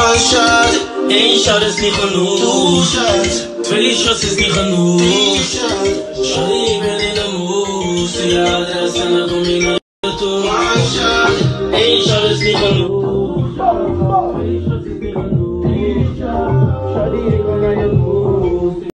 One shot, één shot is niet genoeg. Two shots, twee shots is niet genoeg. Three shots, Shawty, ik ben in de je adres en dan kom je naar toe. One shot, één shot is niet genoeg. Twee shots is niet genoeg.